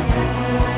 Música